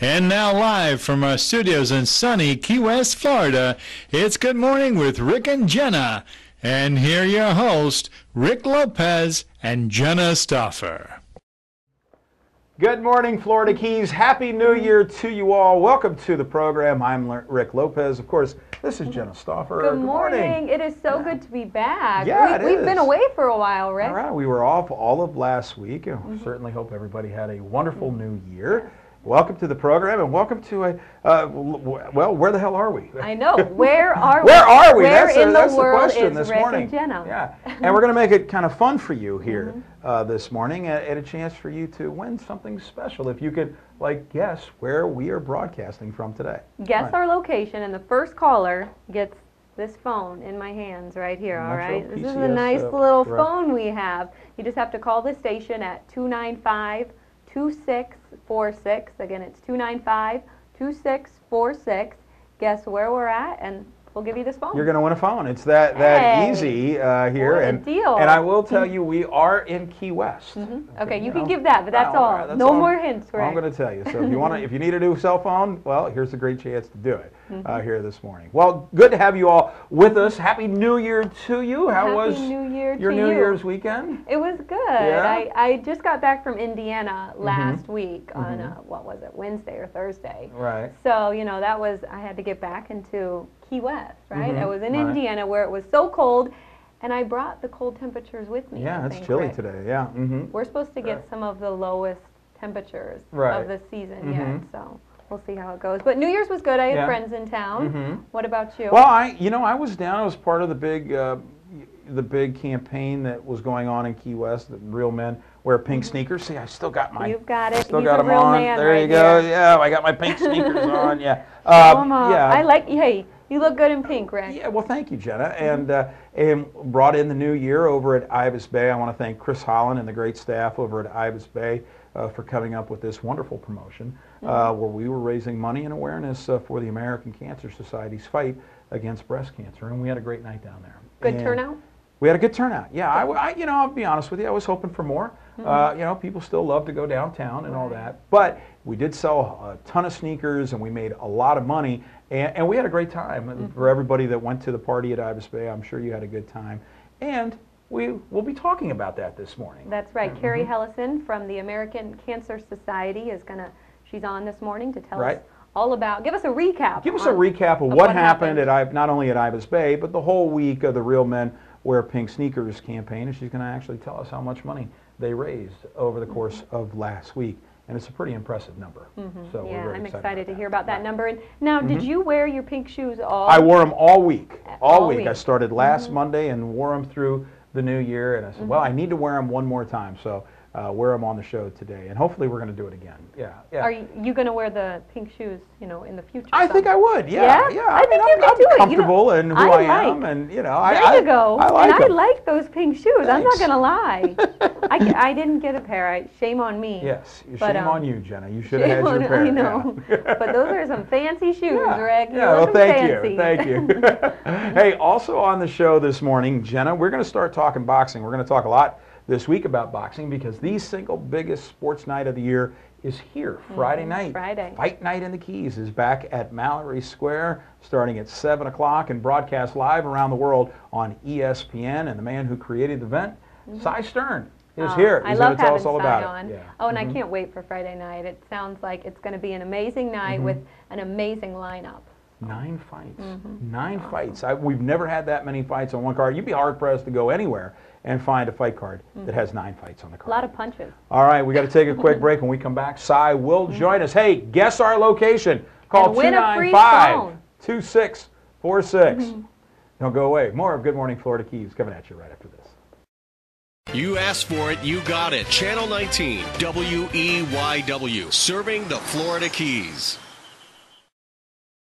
And now, live from our studios in sunny Key West, Florida, it's Good Morning with Rick and Jenna. And here are your hosts, Rick Lopez and Jenna Stauffer. Good morning, Florida Keys. Happy New Year to you all. Welcome to the program. I'm Rick Lopez. Of course, this is Jenna Stauffer. Good, morning. It is so good to be back. Yeah, we, it We've been away for a while, Rick. All right, we were off all of last week, and Mm-hmm. certainly hope everybody had a wonderful new year. Welcome to the program, and welcome to a, uh, well, where the hell are we? I know. Where are we? Where are we? Where that's in the, the that's the world question is this Rick morning. and Jenna? Yeah, and we're going to make it kind of fun for you here Mm-hmm. uh, this morning, and, a chance for you to win something special if you could, like, guess where we are broadcasting from today. Guess Right. our location, and the first caller gets this phone in my hands right here, all Metro right? This is a nice uh, little right. phone we have. You just have to call the station at 295 2646. Again, it's 295 2646. Guess where we're at, and we'll give you this phone. You're going to win a phone. It's that that Hey. easy uh, here. What and deal. and I will tell you, we are in Key West. Okay, you can know. give that, but that's all. right, that's no all- more hints, all I'm going to tell you. So if you want to, if you need a new cell phone, well, here's a great chance to do it. Uh, here this morning. Well, good to have you all with us. Happy New Year to you. How Happy was New Year your New you. Year's weekend? It was good. Yeah? Mm-hmm. I, I just got back from Indiana last week on uh, what was it, Wednesday or Thursday. Right. So you know that was I had to get back into Key West, right? I Mhm, was in right. Indiana where it was so cold, and I brought the cold temperatures with me. Yeah, it's chilly Rick. today. Yeah. Mm-hmm. We're supposed to get Right. some of the lowest temperatures Right. of the season Mhm. yet, so we'll see how it goes. But New Year's was good. I had Yeah. friends in town. Mhm. What about you? Well, I, you know, I was down. I was part of the big, uh, the big campaign that was going on in Key West. The real men wear pink sneakers. See, I still got my. Mm-hmm. You've got it. Still He's got a them real on. there right you go. here. Yeah, I got my pink sneakers on. Yeah. Off. yeah. I like. Hey, you look good in pink, Rick. Yeah, well, thank you, Jenna. And, uh, and brought in the new year over at Ibis Bay. I want to thank Chris Holland and the great staff over at Ibis Bay uh, for coming up with this wonderful promotion uh, where we were raising money and awareness uh, for the American Cancer Society's fight against breast cancer. And we had a great night down there. Good And turnout. We had a good turnout. Yeah, I, I- you know, I'll be honest with you. I was hoping for more. Uh, you know, people still love to go downtown and all that. But we did sell a ton of sneakers and we made a lot of money. And, and we had a great time. And For everybody that went to the party at Ibis Bay, I'm sure you had a good time. And we will be talking about that this morning. That's right. Mm-hmm. Carrie Hellison from the American Cancer Society is gonna. She's on this morning to tell Right. us all about. Give us a recap. Give us a recap of of what, happened, happened. at I, not only at Ibis Bay, but the whole week of the Real Men Wear Pink Sneakers campaign. And she's going to actually tell us how much money they raised over the course of last week. And it's a pretty impressive number. So Mm-hmm. Yeah, very I'm excited, excited to hear about that Right. Mm-hmm. number. And now, did you wear your pink shoes all? I wore them all week. All, All week. I week. Mm-hmm. started last Monday and wore them through the new year. And I said, mm-hmm. well, I need to wear them one more time. So uh, I'm on the show today. And hopefully we're going to do it again. Yeah. yeah. Are you, you gonna wear the pink shoes? You know, in the future. I think I would. Yeah, Yeah? yeah. I think mean, you I'm, I'm do it. You know, comfortable in who I I, am, like- and you know, I, There I, you go. I like and I 'em. like those pink shoes. I'm not gonna lie. I, I didn't get a pair. I, shame on me. Yes, shame But, um, on you, Jenna. You should have had Shame your pair. I know. Yeah. but those are some fancy shoes, Yeah, Rick. You're yeah, well, thank fancy. you, thank you. hey, also on the show this morning, Jenna, we're going to start talking boxing. We're going to talk a lot this week about boxing because the single biggest sports night of the year is here, Friday night. Mm-hmm. Friday. Fight Night in the Keys is back at Mallory Square starting at 7 o'clock and broadcast live around the world on ESPN. And the man who created the event, Cy Stern, is Oh, here. I He's love to tell having all about on. Yeah. Oh, and Mhm. I can't wait for Friday night. It sounds like it's going to be an amazing night Mm-hmm. with an amazing lineup. Nine fights. Mm-hmm. Nine fights. I, we've never had that many fights on one card. You'd be hard pressed to go anywhere and find a fight card that mm. has nine fights on the card. A lot of punches. All right, we got to take a quick break. When we come back, Cy will mm-hmm. join us. Hey, guess our location. Call And win a free 295 phone. 2646. Mm-hmm. Don't go away. More of Good Morning Florida Keys coming at you right after this. You asked for it, you got it. Channel 19, WEYW, serving the Florida Keys.